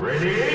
Ready?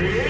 Ready?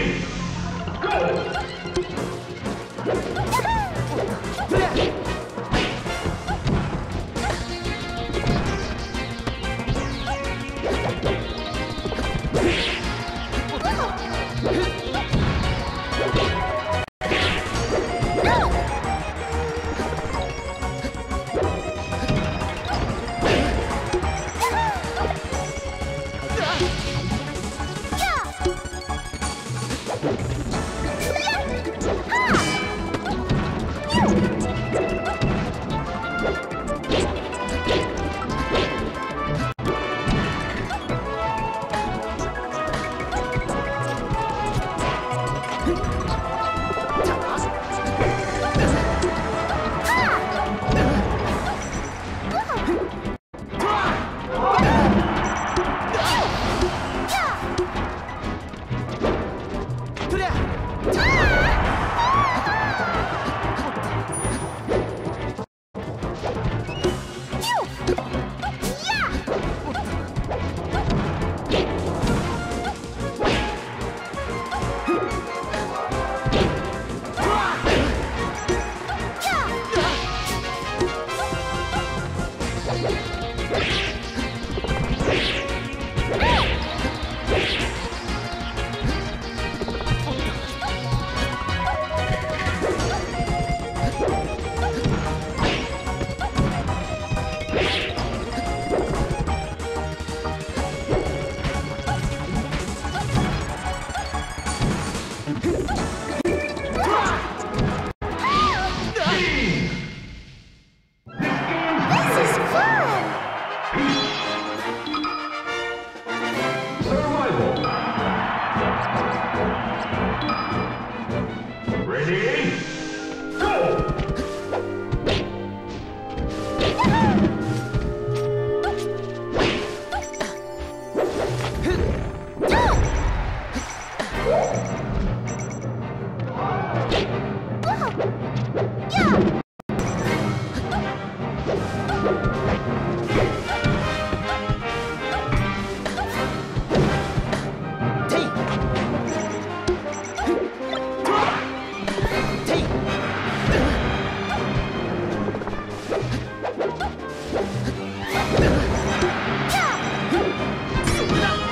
不让。